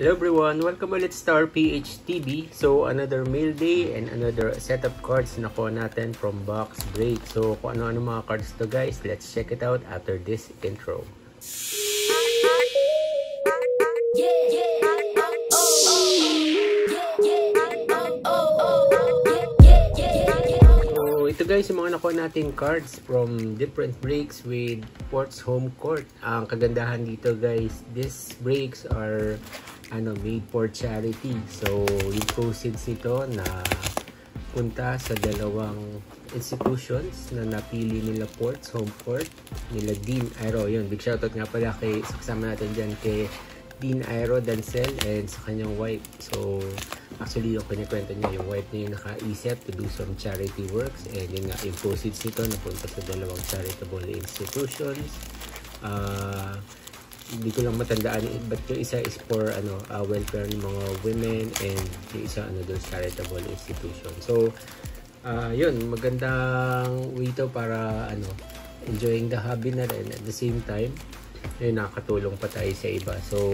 Hello everyone! Welcome ulit Star PH TV. So, another mail day and another set of cards na nakuha natin from Box Break. So, kung ano-ano mga cards to guys, let's check it out after this intro. So, ito guys, yung mga nakuha nating cards from different breaks with Ports Home Court. Ang kagandahan dito guys, these breaks are ano, made for charity. So, yung proceeds nito na punta sa dalawang institutions na napili nila Ports, Home Court, nila Dean Aero. Yun, big shoutout nga pala kay, kasama natin dyan kay Dean Aero Dancel and sa kanyang wife. So, actually yung kinikwento niya, yung wife niya yung nakaisip to do some charity works and yun nga, yung proceeds nito napunta sa dalawang charitable institutions. Uh, hindi ko lang matandaan eh, but yung isa is for ano uh, welfare ng mga women and yung isa ano doon charitable institution so uh, yun magandang way to para ano enjoying the hobby na rin at the same time yun nakakatulong pa tayo sa iba so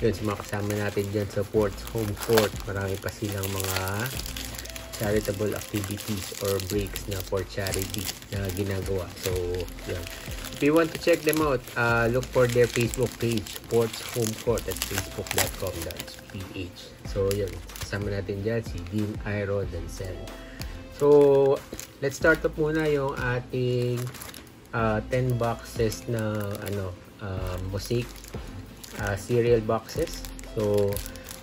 yun sa mga kasama natin dyan sa Ports Home Court marami pa silang mga charitable activities or breaks na for charity na ginagawa. So, yan. If you want to check them out, uh, look for their Facebook page, Ports Home Court at facebook.com.ph. So, yun. Kasama natin dyan si Dean Airo Dancel. So, let's start up muna yung ating uh, 10 boxes na ano, uh, mosaic uh, cereal boxes. So,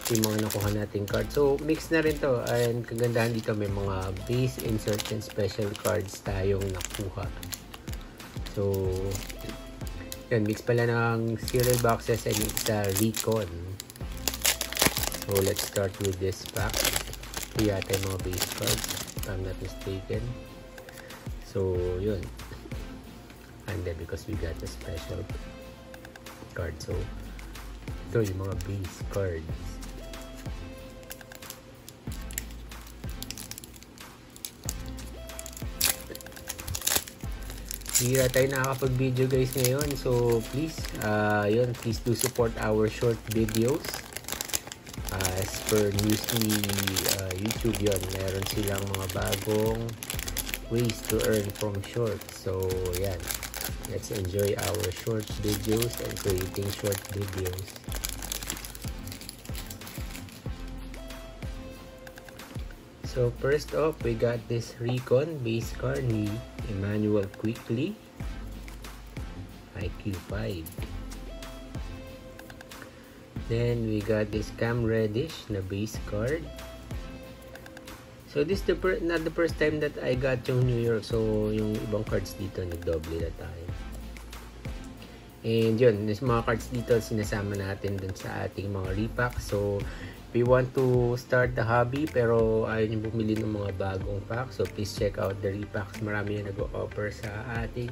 yung mga nakuha nating card. So, mix na rin to. And kagandahan dito may mga base, insert, and special cards tayong nakuha. So, yan. Mix pala ng cereal boxes and sa Recon. So, let's start with this pack. Ito yata yung mga base cards. If I'm not mistaken. So, yun. And then, because we got a special card. So, ito yung mga base cards. Na tayo nakakapag-video guys ngayon. So, please, uh, yun, please do support our short videos. Uh, as per news ni uh, YouTube yon meron silang mga bagong ways to earn from shorts. So, yan. Let's enjoy our short videos and creating short videos. So first off, we got this Recon base car ni Emmanuel Quickly IQ5. Then we got this Cam Reddish na base card. So this the not the first time that I got yung New York. So yung ibang cards dito nagdoble na tayo. And yun, yung mga cards dito sinasama natin dun sa ating mga repack. So we want to start the hobby pero ayaw nyo bumili ng mga bagong pack. So please check out the repacks. Marami yung nag-offer sa ating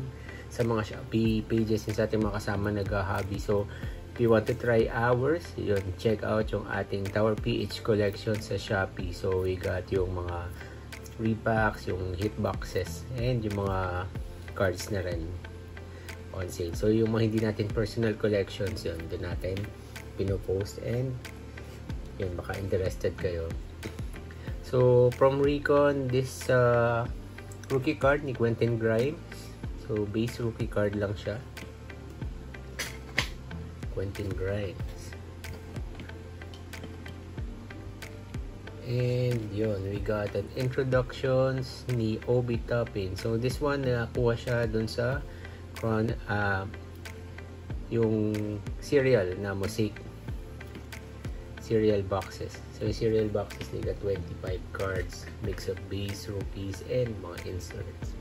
sa mga Shopee pages sa ating mga kasama nag-hobby. So if you want to try ours yun check out yung ating Tower PH collection sa Shopee. So we got yung mga repacks yung hitboxes and yung mga cards na rin on sale. So yung mga hindi natin personal collections yun doon natin pinopost and yun baka interested kayo. So from Recon this uh, rookie card ni Quentin Grimes. So base rookie card lang siya. Quentin Grimes. And yun we got an introductions ni Obi Toppin. So this one nakakuha siya dun sa crown uh, yung serial na mosaic cereal boxes. So, yung cereal boxes, got 25 cards, mix of base, rookies, and mga inserts.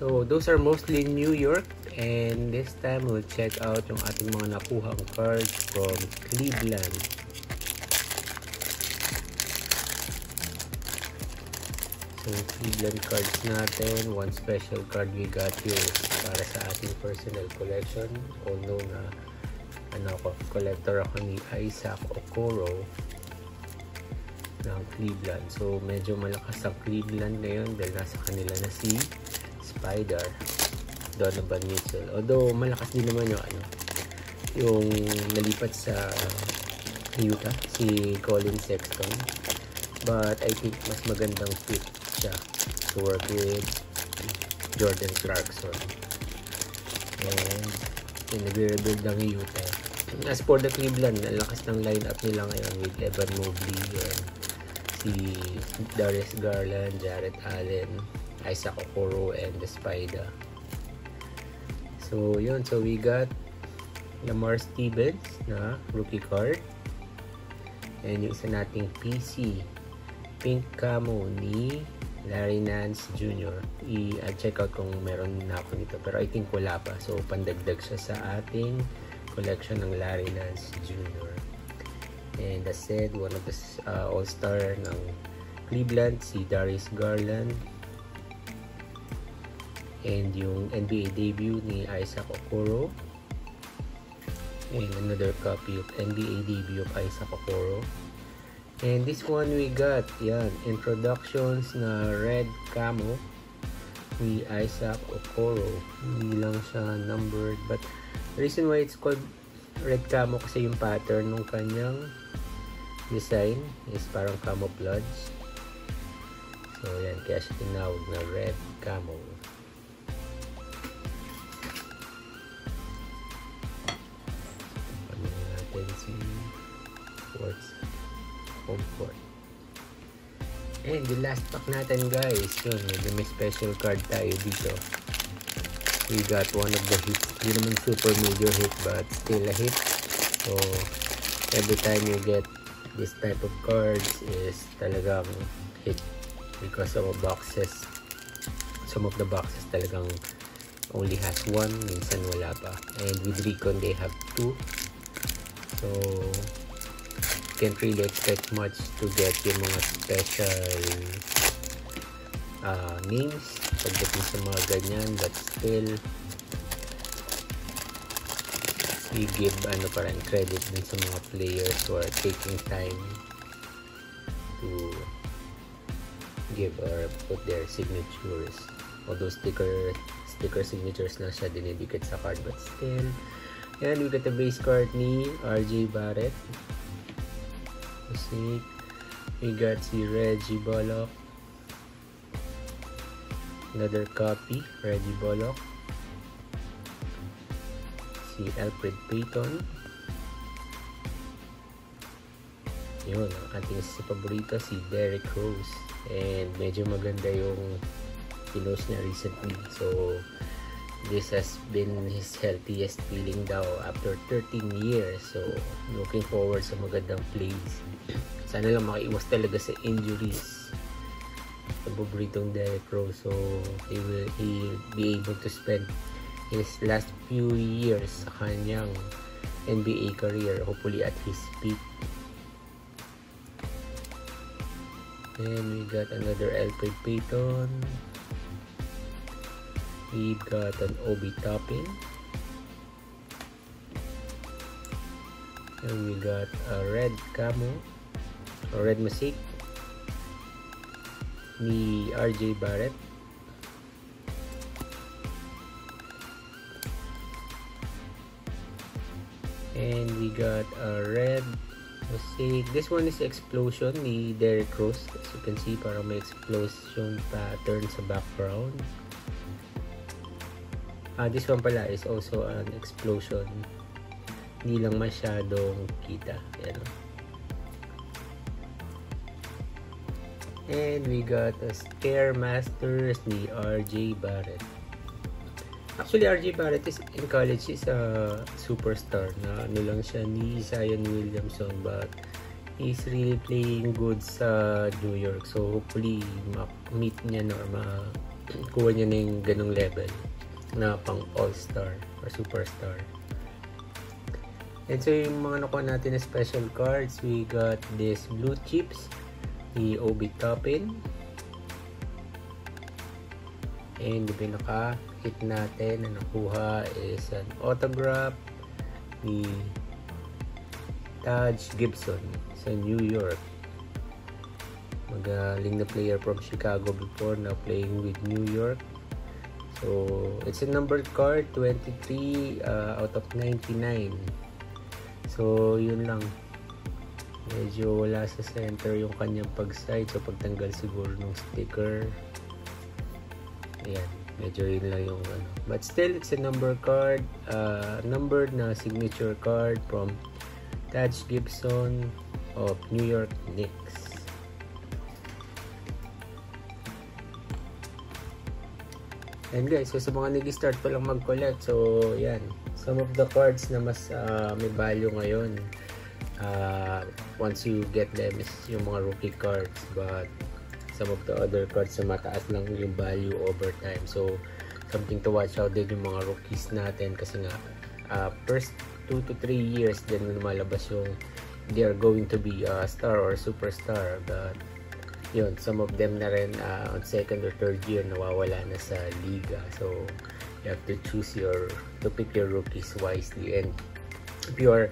So, those are mostly New York. And this time, we'll check out yung ating mga nakuhang cards from Cleveland. So, Cleveland cards natin. One special card we got here para sa ating personal collection. Although na ano ako, collector ako ni Isaac Okoro ng Cleveland. So, medyo malakas ang Cleveland ngayon dahil nasa kanila na si Spider. Donovan Mitchell. Although malakas din naman yung ano, yung nalipat sa Utah, si Colin Sexton. But I think mas magandang fit siya to work with Jordan Clarkson. And yung nagre-rebuild ng Utah. As for the Cleveland, ang lakas ng lineup nila ngayon with Evan Mobley, and si Darius Garland, Jarrett Allen, Isaac Okoro, and the Spider. So, yun. So, we got Lamar Stevens na rookie card. And yung isa nating PC, pink camo ni Larry Nance Jr. I-check out kung meron na ako nito. Pero I think wala pa. So, pandagdag siya sa ating collection ng Larry Nance Jr. And as said, one of the uh, all-star ng Cleveland, si Darius Garland. And yung NBA debut ni Isaac Okoro. And another copy of NBA debut of Isaac Okoro. And this one we got, yan, introductions na red camo ni Isaac Okoro. Hindi lang siya numbered. But reason why it's called red camo kasi yung pattern ng kanyang design is parang camouflage. So, yan. Kaya siya tinawag na red camo. Ano natin si Quartz home court. And the last pack natin guys, yun, medyo may special card tayo dito. We got one of the hits. Hindi naman super major hit but still a hit. So, every time you get this type of cards is talagang hit because some of boxes some of the boxes talagang only has one minsan wala pa and with Recon they have two so can't really expect much to get yung mga special uh, names pagdating sa mga ganyan but still we give ano pa rin credit din sa mga players who are taking time to give or put their signatures. Although sticker sticker signatures na siya dinidikit sa card but still yan we got the base card ni RJ Barrett kasi we got si Reggie Bullock another copy Reggie Bullock si Alfred Payton. Yun ang ating si paborito si Derrick Rose. And medyo maganda yung pinost niya recently. So this has been his healthiest feeling daw after 13 years. So looking forward sa magandang plays. Sana lang makaiwas talaga sa injuries. Paboritong Derrick Rose so he will he be able to spend his last few years sa kanyang NBA career hopefully at his peak. And we got another Alfred Payton we've got an Obi Toppin and we got a red camo a red mosaic ni RJ Barrett. And we got a red mosaic this one is explosion ni Derrick Rose. As you can see parang may explosion pattern sa background ah, this one pala is also an explosion. Hindi lang masyadong kita. Yan and we got a Stairmasters ni RJ Barrett. Actually, RJ Barrett is in college is a superstar na. Ano lang siya ni Zion Williamson but he's really playing good sa New York. So, hopefully, ma-meet niya na or ma-kuha niya na yung ganong level na pang all-star or superstar. And so, yung mga nakuha natin na special cards, we got this blue chips, ni Obi Toppin. And yung pinaka-hit natin na nakuha is an autograph ni Taj Gibson sa New York. Magaling na player from Chicago before na playing with New York. So, it's a numbered card, 23 uh, out of 99. So, yun lang. Medyo wala sa center yung kanyang pag-side. So, pagtanggal siguro ng sticker. Ayan. Medyo yun lang yung ano. But still, it's a number card. Uh, numbered na signature card from Taj Gibson of New York Knicks. And guys, so sa mga nag-start pa lang mag-collect, so yan, some of the cards na mas uh, may value ngayon, uh, once you get them is yung mga rookie cards, but some of the other cards na mataas lang yung value over time. So, something to watch out din yung mga rookies natin kasi nga, uh, first 2 to 3 years din lumalabas yung they are going to be a star or superstar, but yun, some of them na rin uh, on second or third year nawawala na sa liga. So, you have to choose your, to pick your rookies wisely. And if you are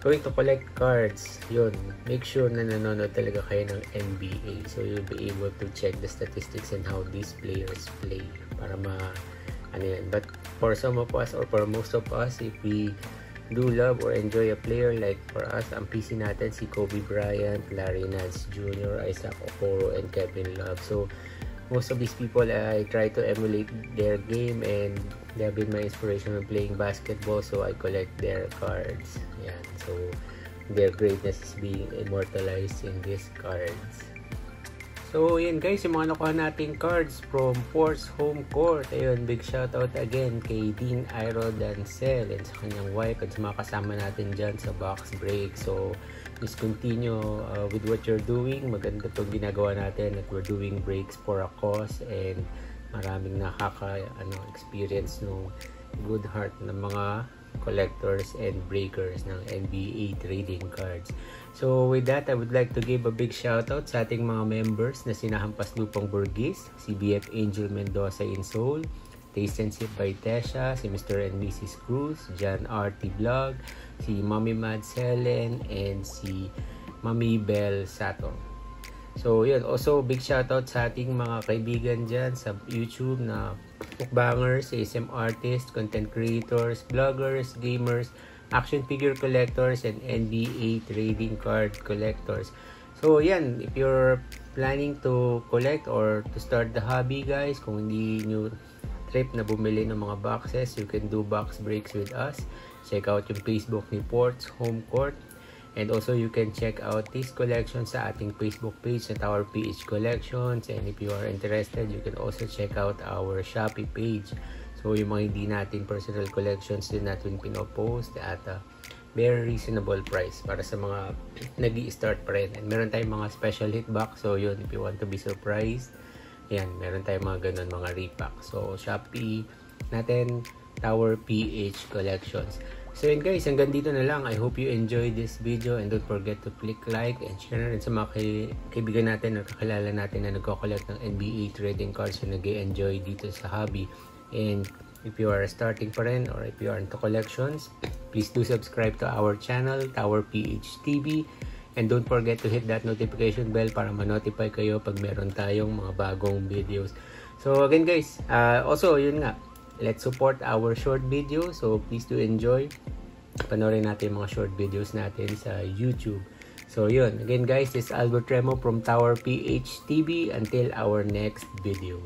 going to collect cards, yun, make sure na nanonood talaga kayo ng NBA. So, you'll be able to check the statistics and how these players play para ma, ano yan. But for some of us or for most of us, if we do love or enjoy a player like for us, ang PC natin si Kobe Bryant, Larry Nance Jr., Isaac Okoro, and Kevin Love. So, most of these people, I try to emulate their game and they have been my inspiration when playing basketball so I collect their cards. Yan. So, their greatness is being immortalized in these cards. So, yun guys, yung mga nakuha nating cards from Force Home Court. Ayun, big shoutout again kay Dean Iro Dancel and sa kanyang wife at sa mga kasama natin dyan sa box break. So, please continue uh, with what you're doing. Maganda itong ginagawa natin at we're doing breaks for a cause and maraming nakaka ano, experience no good heart ng mga collectors and breakers ng NBA trading cards. So with that, I would like to give a big shout out sa ating mga members na sinahampas lupang Burgis, si BF Angel Mendoza in Seoul, Taste and Sip by Tesha, si Mr. and Mrs. Cruz, John RT Vlog, si Mommy Mads Helen, and si Mami Bell Sato. So, yun. Also, big shoutout sa ating mga kaibigan dyan sa YouTube na bookbangers, ASM artists, content creators, bloggers, gamers, action figure collectors, and NBA trading card collectors. So, yan. If you're planning to collect or to start the hobby, guys, kung hindi nyo trip na bumili ng mga boxes, you can do box breaks with us. Check out yung Facebook ni Ports Home Court And also, you can check out this collection sa ating Facebook page na Tower PH Collections. And if you are interested, you can also check out our Shopee page. So, yung mga hindi natin personal collections din natin pinopost at a very reasonable price para sa mga nag start pa rin. And meron tayong mga special hit box. So, yun, if you want to be surprised, yan, meron tayong mga ganun, mga repack. So, Shopee natin, Tower PH Collections. So yun guys, hanggang dito na lang. I hope you enjoyed this video and don't forget to click like and share na rin sa mga kaibigan natin na kakilala natin na nagko-collect ng NBA trading cards na nag enjoy dito sa hobby. And if you are starting pa rin or if you are into collections, please do subscribe to our channel, Tower PH TV. And don't forget to hit that notification bell para ma-notify kayo pag meron tayong mga bagong videos. So again guys, uh, also yun nga, let's support our short video. So, please do enjoy. Panorin natin mga short videos natin sa YouTube. So, yun. Again, guys, this is Albert Remo from Tower PH TV. Until our next video.